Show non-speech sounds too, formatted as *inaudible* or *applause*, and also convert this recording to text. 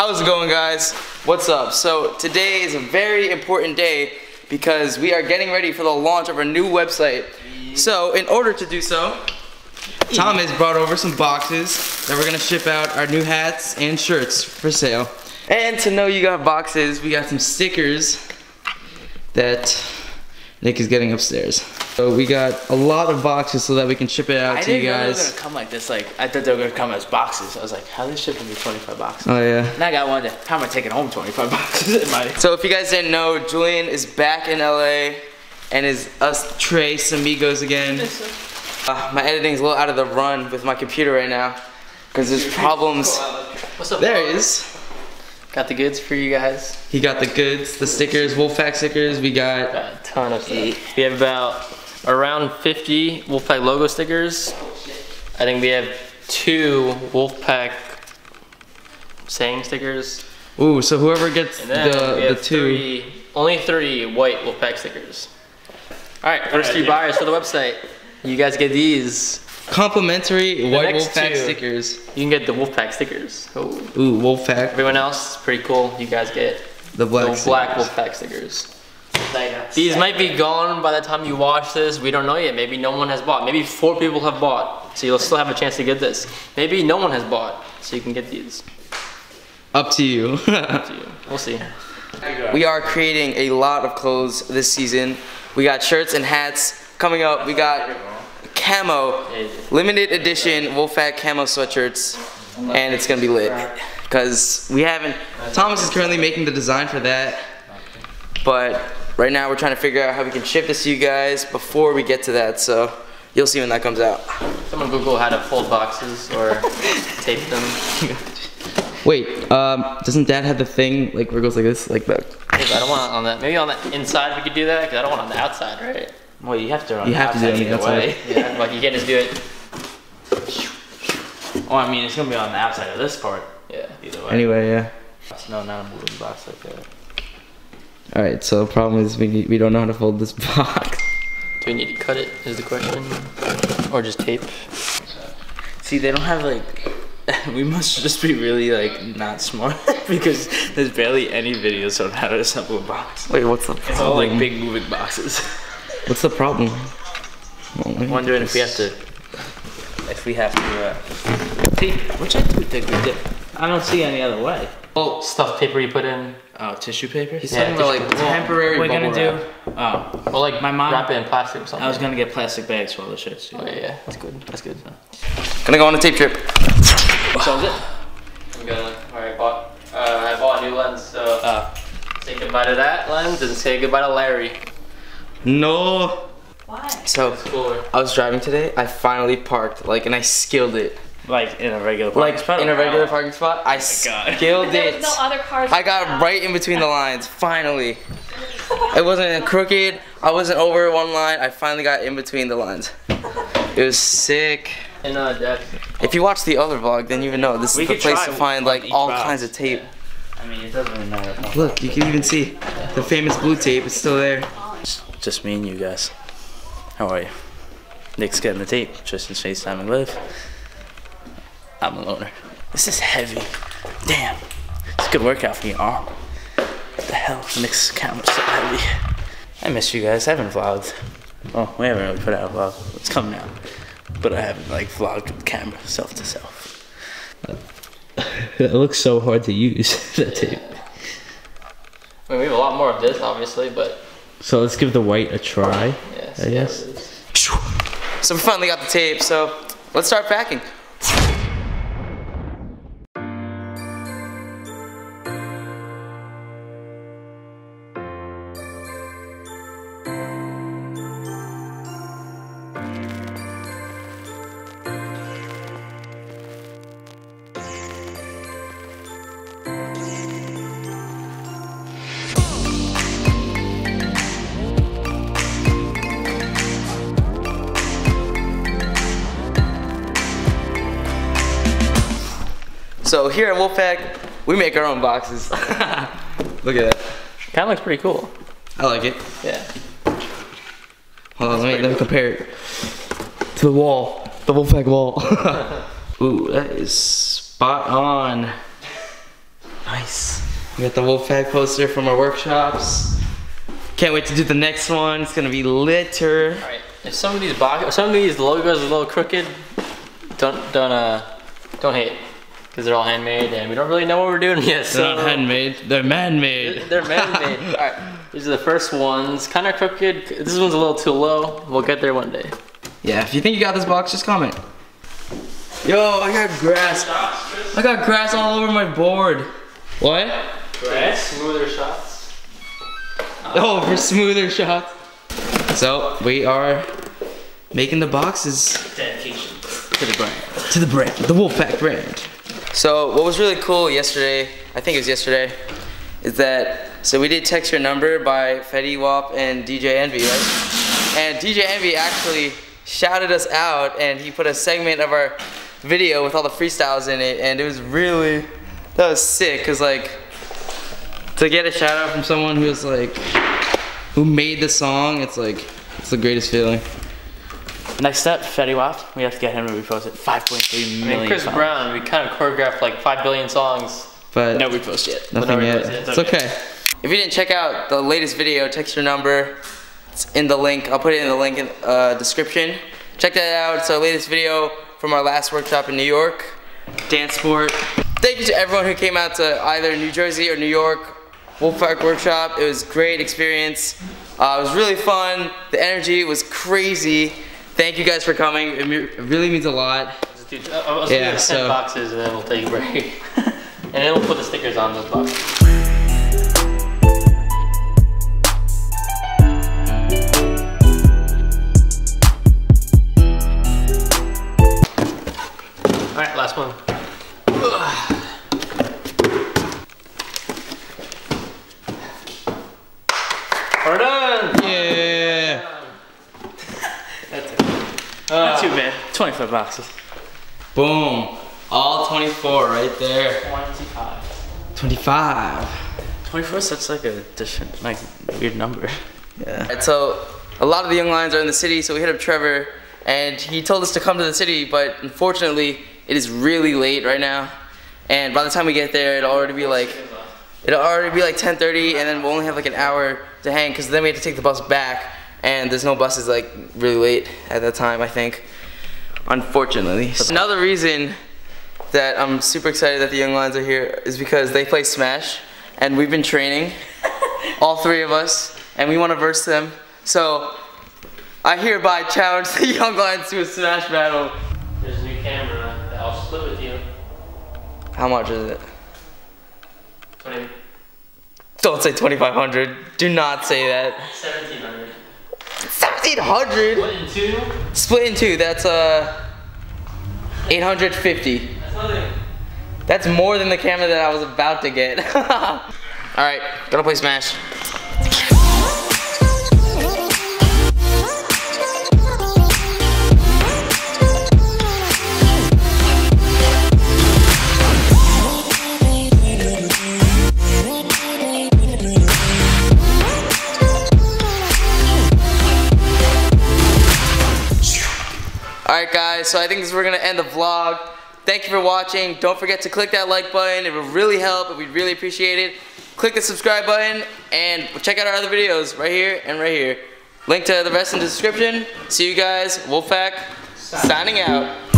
How's it going guys? What's up? So today is a very important day because we are getting ready for the launch of our new website. So in order to do so, Tom has brought over some boxes that we're gonna ship out our new hats and shirts for sale. And to know you got boxes, we got some stickers that Nick is getting upstairs. So we got a lot of boxes so that we can ship it out I to you didn't know they were gonna come like this. Like I thought they were gonna come as boxes. I was like, how they shipping me 25 boxes? Oh yeah. And I got one. How am I taking home 25 *laughs* boxes? in So if you guys didn't know, Julian is back in LA and is us Trace amigos again. Uh, my is a little out of the run with my computer right now because there's problems. What's up? There is. Got the goods for you guys. He got the goods, the stickers, Wolfpack stickers. We got Got a ton of stuff. We have about around 50 Wolfpack logo stickers. I think we have two Wolfpack saying stickers. ooh. So whoever gets And then we the the two. three, only three white Wolfpack stickers. All right, first three buyers for the website. You guys get these. Complimentary white Wolfpack two. stickers. You can get the Wolfpack stickers. Oh. Ooh, Wolfpack. Everyone else, pretty cool. You guys get The black. the black stickers. Wolfpack stickers. These might be gone by the time you watch this. We don't know yet. Maybe no one has bought. Maybe four people have bought. So you'll still have a chance to get this. Maybe no one has bought. So you can get these. Up to you. Up to you. We'll see. We are creating a lot of clothes this season. We got shirts and hats coming up. We got camo, limited edition Wolfpack camo sweatshirts, and it's gonna be lit. Cause we haven't. Thomas is currently making the design for that, but right now we're trying to figure out how we can ship this to you guys before we get to that. So you'll see when that comes out. Someone Google how to fold boxes or tape them. Wait, um, doesn't Dad have the thing like where it goes like this, like that? I don't want it on that. Maybe on the inside we could do that because I don't want on the outside, right? Well, you have to run You have to do it either way. Yeah. like you can't just do it. Oh, I mean, it's gonna be on the outside of this part. Yeah. Either way. Anyway, yeah. No, not a moving box like that. All right. So the problem is we we don't know how to fold this *laughs* box. Do we need to cut it? Is the question, or just tape? See, they don't have like. *laughs* we must just be really like not smart *laughs* because there's barely any videos on how to assemble a box. Wait, what's the It's all like big moving boxes. What's the problem? My Wondering if we have to, if we have to. Uh, see, which I do think we did. I don't see any other way. Oh, stuffed paper you put in. Oh, tissue paper. He's Yeah, talking about like tissue- temporary We're bubble gonna wrap. do. Oh, Well, like My mom- wrap it in plastic or something. I was gonna get plastic bags for all the shirts. Oh yeah, yeah, that's good. That's good. Gonna go on a tape trip. So is it? I'm gonna. Alright, bought. Uh, I bought a new lens, so Uh, say goodbye to that lens and say goodbye to Larry. No. Why? So Cooler. I was driving today. I finally parked, like, and I skilled it. Like in a regular. Like parking spot? in a regular parking spot, I God. skilled There it. was no other cars. I got right in between the lines. Finally. It wasn't crooked. I wasn't over one line. I finally got in between the lines. It was sick. And uh, Dad. If you watch the other vlog, then you would know this We is the place to find like all box. kinds of tape. I mean, it doesn't really matter. Look, you can even see the famous blue tape. It's still there. Just me and you guys. How are you? Nick's getting the tape. Tristan's FaceTiming Liv. I'm a loner. This is heavy. Damn. It's a good workout for your arm. What the hell? Nick's camera's so heavy. I miss you guys. I haven't vlogged. Oh, we haven't really put out a vlog. It's coming out. But I haven't like vlogged with camera, self to self. *laughs* It looks so hard to use *laughs* that tape. I mean, we have a lot more of this, obviously, but So let's give the white a try. yeah. I guess. So we finally got the tape. So let's start packing. So here at Wolfpack, we make our own boxes. *laughs* Look at that. Kind of looks pretty cool. I like it. Yeah. Hold on, let me, let me compare it to the wall, the Wolfpack wall. *laughs* Ooh, that is spot on. Nice. We got the Wolfpack poster from our workshops. Can't wait to do the next one. It's gonna be litter. Alright, if some of these box, some of these logos are a little crooked, don't don't uh don't hate, because they're all handmade and we don't really know what we're doing yet. So They're not handmade. They're man-made. They're man-made. *laughs* Alright, these are the first ones. Kind of crooked. This one's a little too low. We'll get there one day. Yeah, if you think you got this box, just comment. Yo, I got grass. I got grass all over my board. What? Right? Smoother shots. Oh, for smoother shots. So we are making the boxes Dedication to the brand. to the brand, the Wolfpack brand. So what was really cool yesterday, I think it was yesterday, is that so we did text your number by Fetty Wap and DJ Envy, right? And DJ Envy actually shouted us out and he put a segment of our video with all the freestyles in it and it was really that was sick cuz like to get a shout out from someone who was like who made the song, it's like it's the greatest feeling. Next up, Fetty Wap. We have to get him to repost it. 5.3 I mean, Chris followers. Brown, we kind of choreographed like 5 billion songs. But No repost yet. Nothing no yet. repost yet. It's okay. If you didn't check out the latest video, text your number. It's in the link. I'll put it in the link in uh, description. Check that out. It's our latest video from our last workshop in New York. Dance sport. Thank you to everyone who came out to either New Jersey or New York Wolfpack Workshop. It was a great experience. Uh, it was really fun. The energy was crazy. Thank you guys for coming. It, really means a lot. Do, uh, Yeah, do 10 so- boxes and then we'll take a break. *laughs* and then we'll put the stickers on those boxes. Not too ah. bad. 25 boxes. Boom. All 24 right there. 25. 25. 24 such like a different, like, weird number. Yeah. Alright, so a lot of the young lions are in the city, so we hit up Trevor, and he told us to come to the city, but unfortunately, it is really late right now. And by the time we get there, it'll already be like, it'll already be like 10:30, and then we'll only have like an hour to hang, because then we have to take the bus back, and there's no buses like really late at that time, I think. Unfortunately. Another reason that I'm super excited that the young lions are here is because they play Smash, and we've been training, *laughs* all three of us, and we want to verse them. So I hereby challenge the *laughs* young lions to a Smash battle. There's a new camera that I'll split with you. How much is it? 20, Don't say 2,500. Do not say that. 1700. 1,700. Split in two? Split in two. That's uh 850. That's nothing. That's more than the camera that I was about to get. *laughs* All right, gonna play Smash. Alright guys, so I think this we're gonna end the vlog. Thank you for watching. Don't forget to click that like button. It would really help. We'd really appreciate it. Click the subscribe button and check out our other videos right here and right here. Link to the rest in the description. See you guys. Wolfpack signing out.